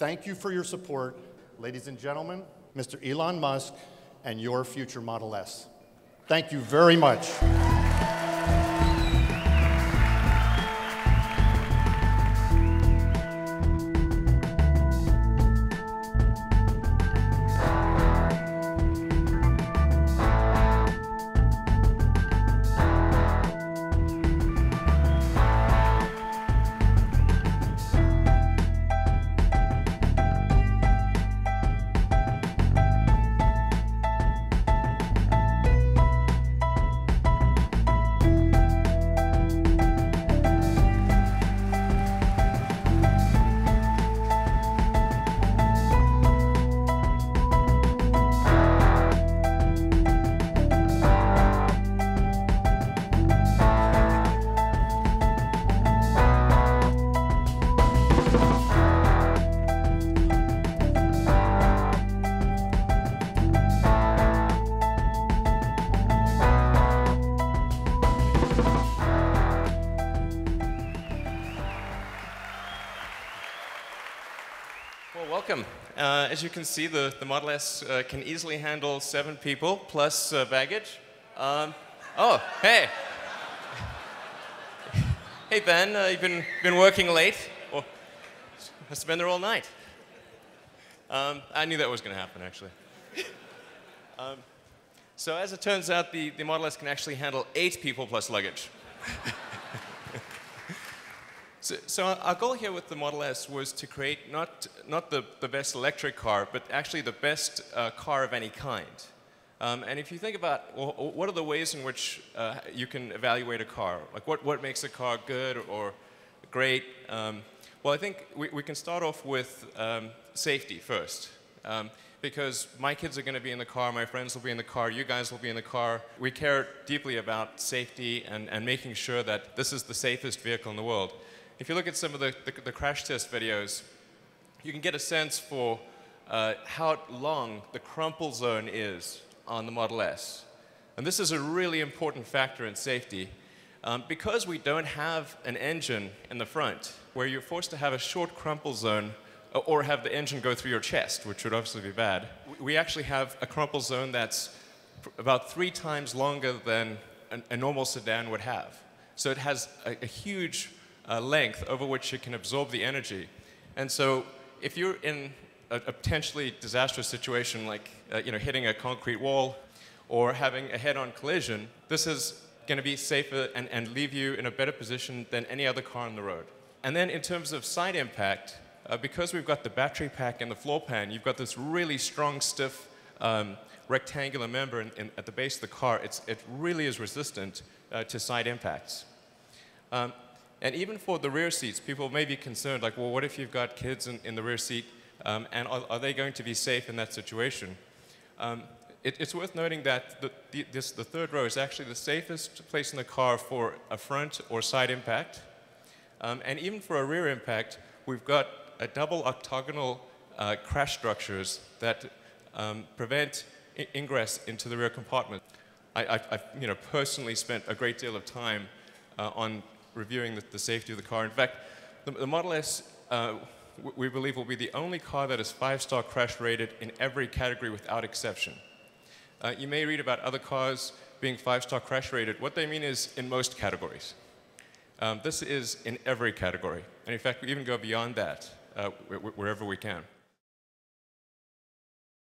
Thank you for your support, ladies and gentlemen, Mr. Elon Musk, and your future Model S. Thank you very much. Well, welcome. Uh, as you can see, the, the Model S uh, can easily handle seven people plus uh, baggage. Um, oh, hey. hey, Ben, uh, you've been, been working late? Or must have been there all night. Um, I knew that was going to happen, actually. um, so as it turns out, the, the Model S can actually handle eight people plus luggage. So, so, our goal here with the Model S was to create not, not the, the best electric car, but actually the best uh, car of any kind. Um, and if you think about well, what are the ways in which uh, you can evaluate a car, like what, what makes a car good or great, um, well, I think we, we can start off with um, safety first. Um, because my kids are going to be in the car, my friends will be in the car, you guys will be in the car. We care deeply about safety and, and making sure that this is the safest vehicle in the world if you look at some of the, the, the crash test videos, you can get a sense for uh, how long the crumple zone is on the Model S. And this is a really important factor in safety. Um, because we don't have an engine in the front, where you're forced to have a short crumple zone or have the engine go through your chest, which would obviously be bad, we actually have a crumple zone that's about three times longer than a, a normal sedan would have. So it has a, a huge uh, length over which it can absorb the energy. And so if you're in a, a potentially disastrous situation like uh, you know, hitting a concrete wall or having a head-on collision, this is going to be safer and, and leave you in a better position than any other car on the road. And then in terms of side impact, uh, because we've got the battery pack and the floor pan, you've got this really strong, stiff um, rectangular member in, in, at the base of the car. It's, it really is resistant uh, to side impacts. Um, and even for the rear seats, people may be concerned, like, well, what if you've got kids in, in the rear seat, um, and are, are, they going to be safe in that situation? Um, it, it's worth noting that the, the, this, the third row is actually the safest place in the car for a front or side impact. Um, and even for a rear impact, we've got a double octagonal uh, crash structures that um, prevent ingress into the rear compartment. I, have you know, personally spent a great deal of time uh, on reviewing the, the, safety of the car. In fact, the, the Model S, uh, we believe, will be the only car that is five-star crash rated in every category without exception. Uh, you may read about other cars being five-star crash rated. What they mean is in most categories. Um, this is in every category. And in fact, we even go beyond that uh, wherever we can.